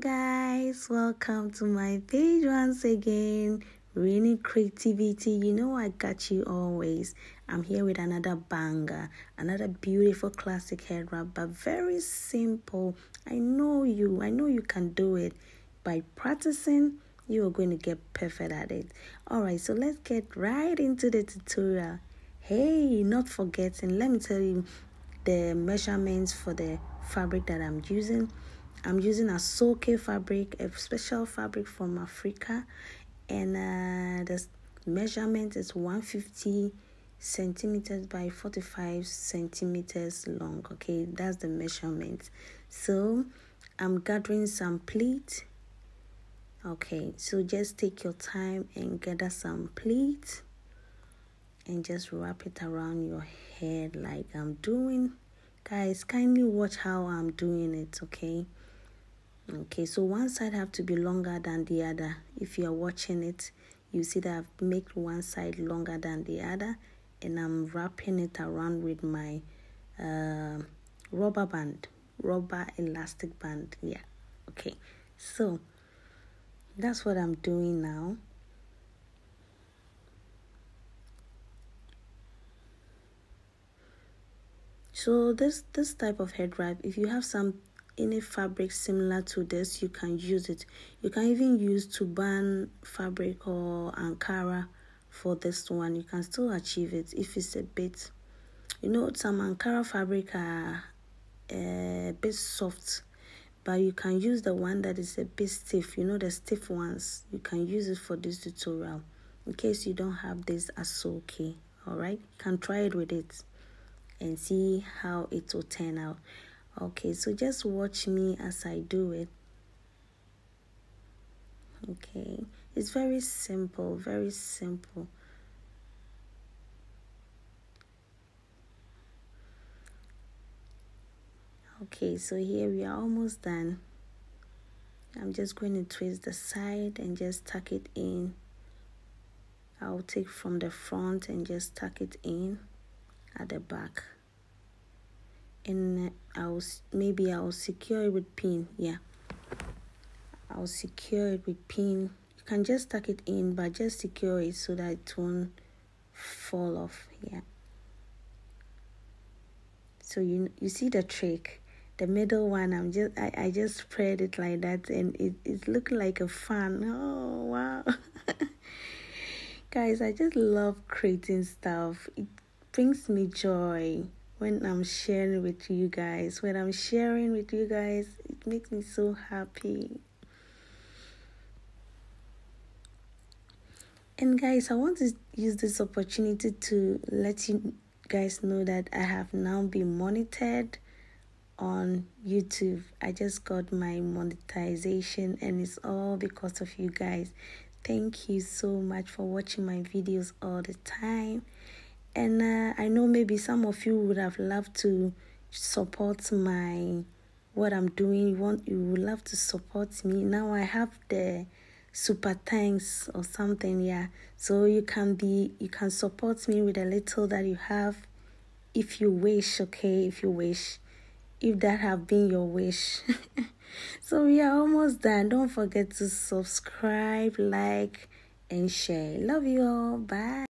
guys welcome to my page once again. Rene creativity you know i got you always. I'm here with another banger another beautiful classic head wrap but very simple. I know you i know you can do it. By practicing you are going to get perfect at it. All right so let's get right into the tutorial. Hey not forgetting let me tell you the measurements for the fabric that i'm using I'm using Asooke fabric, a special fabric from Africa, and uh, the measurement is 150 centimeters by 45 centimeters long. Okay, that's the measurement. So I'm gathering some pleat. Okay, so just take your time and gather some pleat and just wrap it around your head like I'm doing. Guys, kindly watch how I'm doing it, okay? Okay so one side have to be longer than the other. If you are watching it you see that I've made one side longer than the other and I'm wrapping it around with my uh, rubber band rubber elastic band yeah okay. So that's what I'm doing now. So this this type of head wrap if you have some any fabric similar to this you can use it. You can even use Turban fabric or Ankara for this one. You can still achieve it if it's a bit you know some Ankara fabric are eh, a bit soft but you can use the one that is a bit stiff. You know the stiff ones you can use it for this tutorial. In case you don't have this as okay. All right? You can try it with it and see how it will turn out okay so just watch me as I do it. Okay it's very simple very simple. Okay so here we are almost done. I'm just going to twist the side and just tuck it in. I'll take from the front and just tuck it in at the back and I'll maybe I'll secure it with pin yeah. I'll secure it with pin. You can just tuck it in but just secure it so that it won't fall off yeah. So you you see the trick the middle one I'm just I, I just spread it like that and it, it looked like a fan. Oh wow. Guys I just love creating stuff. It brings me joy when I'm sharing with you guys. When I'm sharing with you guys, it makes me so happy. And guys, I want to use this opportunity to let you guys know that I have now been monitored on YouTube. I just got my monetization and it's all because of you guys. Thank you so much for watching my videos all the time and uh, I know maybe some of you would have loved to support my what I'm doing. You want you would love to support me. Now I have the super thanks or something, yeah. So you can be you can support me with a little that you have if you wish, okay, if you wish. If that have been your wish. so we are almost done. Don't forget to subscribe, like, and share. Love you all. Bye.